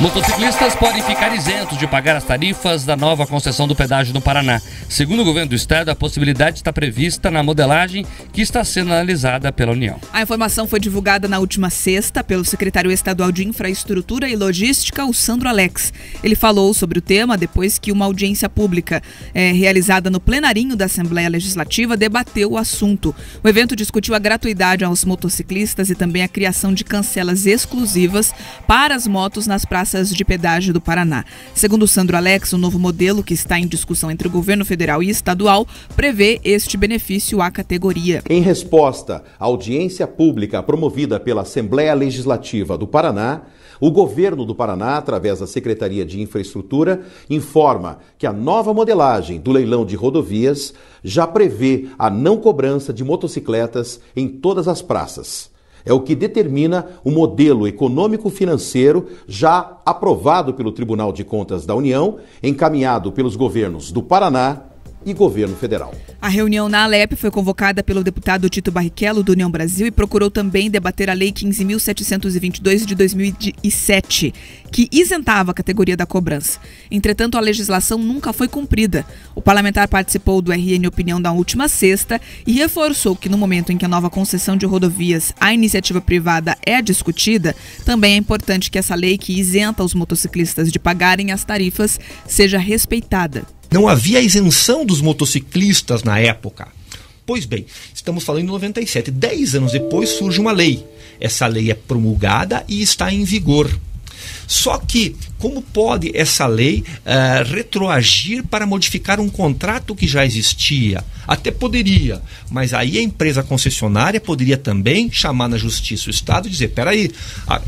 Motociclistas podem ficar isentos de pagar as tarifas da nova concessão do pedágio no Paraná. Segundo o governo do estado, a possibilidade está prevista na modelagem que está sendo analisada pela União. A informação foi divulgada na última sexta pelo secretário estadual de Infraestrutura e Logística, o Sandro Alex. Ele falou sobre o tema depois que uma audiência pública é, realizada no plenarinho da Assembleia Legislativa debateu o assunto. O evento discutiu a gratuidade aos motociclistas e também a criação de cancelas exclusivas para as motos nas praças praças de pedágio do Paraná. Segundo Sandro Alex, o novo modelo que está em discussão entre o governo federal e estadual prevê este benefício à categoria. Em resposta à audiência pública promovida pela Assembleia Legislativa do Paraná, o governo do Paraná, através da Secretaria de Infraestrutura, informa que a nova modelagem do leilão de rodovias já prevê a não cobrança de motocicletas em todas as praças é o que determina o modelo econômico-financeiro já aprovado pelo Tribunal de Contas da União, encaminhado pelos governos do Paraná e governo federal. A reunião na Alep foi convocada pelo deputado Tito Barrichello, do União Brasil, e procurou também debater a Lei 15.722 de 2007, que isentava a categoria da cobrança. Entretanto, a legislação nunca foi cumprida. O parlamentar participou do RN Opinião da última sexta e reforçou que no momento em que a nova concessão de rodovias à iniciativa privada é discutida, também é importante que essa lei que isenta os motociclistas de pagarem as tarifas seja respeitada. Não havia isenção dos motociclistas na época. Pois bem, estamos falando em 97. Dez anos depois surge uma lei. Essa lei é promulgada e está em vigor. Só que, como pode essa lei uh, retroagir para modificar um contrato que já existia? Até poderia, mas aí a empresa concessionária poderia também chamar na justiça o Estado e dizer: peraí,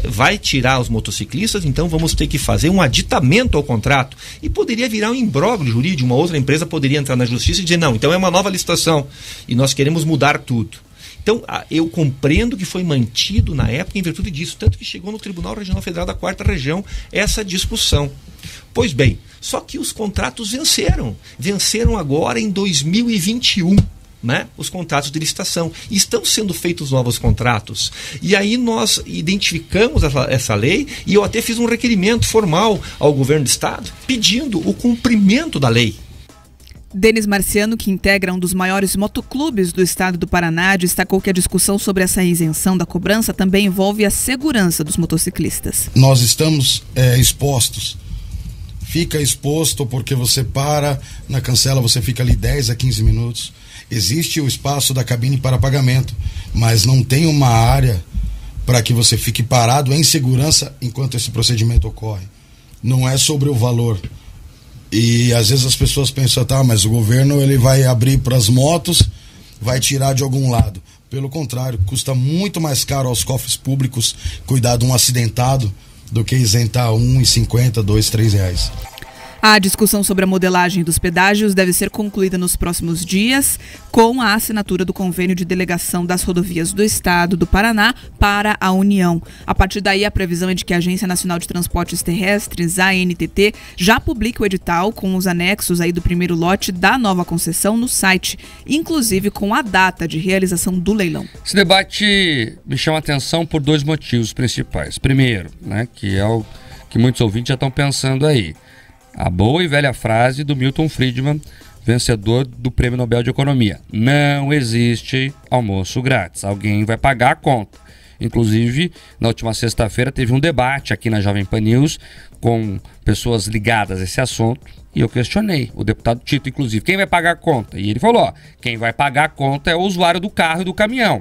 vai tirar os motociclistas, então vamos ter que fazer um aditamento ao contrato. E poderia virar um imbróglio jurídico, uma outra empresa poderia entrar na justiça e dizer: não, então é uma nova licitação e nós queremos mudar tudo. Então, eu compreendo que foi mantido na época em virtude disso, tanto que chegou no Tribunal Regional Federal da Quarta Região essa discussão. Pois bem, só que os contratos venceram. Venceram agora em 2021. Né, os contratos de licitação. Estão sendo feitos novos contratos. E aí nós identificamos essa, essa, lei e eu até fiz um requerimento formal ao governo do estado pedindo o cumprimento da lei. Denis Marciano, que integra um dos maiores motoclubes do estado do Paraná, destacou que a discussão sobre essa isenção da cobrança também envolve a segurança dos motociclistas. Nós estamos é, expostos. Fica exposto porque você para na cancela, você fica ali 10 a 15 minutos. Existe o espaço da cabine para pagamento, mas não tem uma área para que você fique parado em segurança enquanto esse procedimento ocorre. Não é sobre o valor e às vezes as pessoas pensam, tá, mas o governo ele vai abrir para as motos, vai tirar de algum lado. Pelo contrário, custa muito mais caro aos cofres públicos cuidar de um acidentado do que isentar um e cinquenta, dois, três reais. A discussão sobre a modelagem dos pedágios deve ser concluída nos próximos dias, com a assinatura do convênio de delegação das rodovias do Estado do Paraná para a União. A partir daí, a previsão é de que a Agência Nacional de Transportes Terrestres, ANTT, já publique o edital com os anexos aí do primeiro lote da nova concessão no site, inclusive com a data de realização do leilão. Esse debate me chama a atenção por dois motivos principais. Primeiro, né, que é o que muitos ouvintes já estão pensando aí. A boa e velha frase do Milton Friedman, vencedor do Prêmio Nobel de Economia: Não existe almoço grátis, alguém vai pagar a conta. Inclusive, na última sexta-feira teve um debate aqui na Jovem Pan News com pessoas ligadas a esse assunto e eu questionei o deputado Tito, inclusive, quem vai pagar a conta? E ele falou: ó, quem vai pagar a conta é o usuário do carro e do caminhão,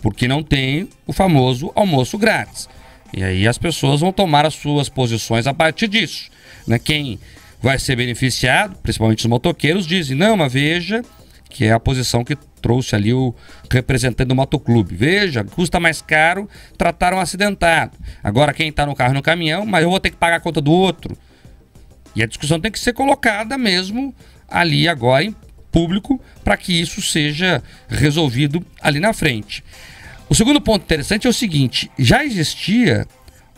porque não tem o famoso almoço grátis. E aí as pessoas vão tomar as suas posições a partir disso. Né? Quem vai ser beneficiado, principalmente os motoqueiros, dizem: não, mas veja que é a posição que trouxe ali o representante do motoclube. Veja, custa mais caro tratar um acidentado. Agora quem está no carro no caminhão, mas eu vou ter que pagar a conta do outro. E a discussão tem que ser colocada mesmo ali agora em público para que isso seja resolvido ali na frente. O segundo ponto interessante é o seguinte: já existia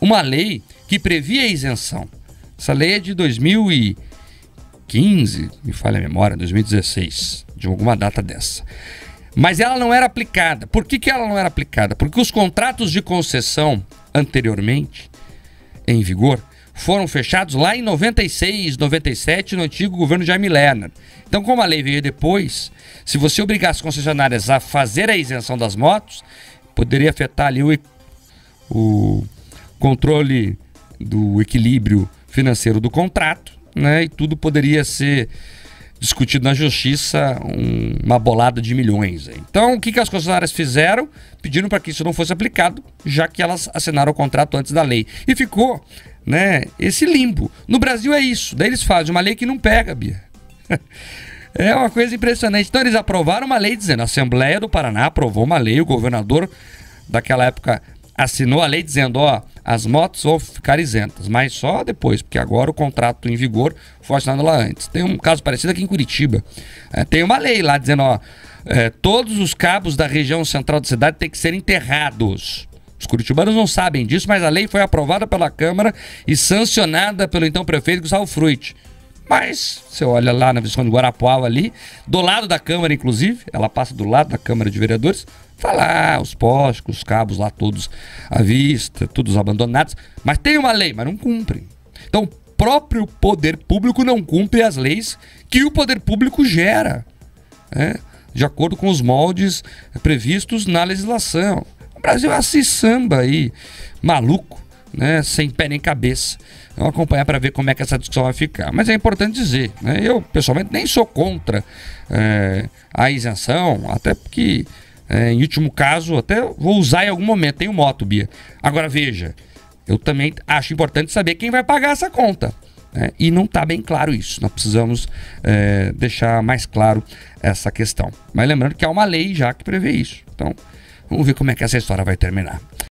uma lei que previa a isenção. Essa lei é de 2015, me falha a memória, 2016, de alguma data dessa. Mas ela não era aplicada. Por que, que ela não era aplicada? Porque os contratos de concessão anteriormente, em vigor, foram fechados lá em 96, 97, no antigo governo Jaime Lerner. Então, como a lei veio depois, se você obrigar as concessionárias a fazer a isenção das motos, poderia afetar ali o, o controle do equilíbrio financeiro do contrato, né? E tudo poderia ser discutido na justiça um, uma bolada de milhões. Então, o que, que as concessionárias fizeram? Pediram para que isso não fosse aplicado, já que elas assinaram o contrato antes da lei. E ficou né, esse limbo. No Brasil é isso. Daí eles fazem uma lei que não pega, Bia. É uma coisa impressionante. Então eles aprovaram uma lei dizendo, a Assembleia do Paraná aprovou uma lei, o governador daquela época assinou a lei dizendo, ó, as motos vão ficar isentas, mas só depois, porque agora o contrato em vigor foi assinado lá antes. Tem um caso parecido aqui em Curitiba. É, tem uma lei lá dizendo, ó, é, todos os cabos da região central da cidade têm que ser enterrados. Os curitibanos não sabem disso, mas a lei foi aprovada pela Câmara e sancionada pelo então prefeito Gustavo Fruit. Mas você olha lá na Visconde Guarapuava ali, do lado da Câmara, inclusive, ela passa do lado da Câmara de Vereadores, tá lá os postes, os cabos lá todos à vista, todos abandonados. Mas tem uma lei, mas não cumprem. Então, o próprio poder público não cumpre as leis que o poder público gera, né? de acordo com os moldes previstos na legislação. O Brasil é assim samba aí, maluco né, sem pé nem cabeça. Vamos acompanhar para ver como é que essa discussão vai ficar. Mas é importante dizer, né, eu pessoalmente nem sou contra é, a isenção, até porque, é, em último caso, até vou usar em algum momento. Tenho moto, Bia. Agora veja, eu também acho importante saber quem vai pagar essa conta. Né, e não está bem claro isso. Nós precisamos é, deixar mais claro essa questão. Mas lembrando que há uma lei já que prevê isso. Então, vamos ver como é que essa história vai terminar.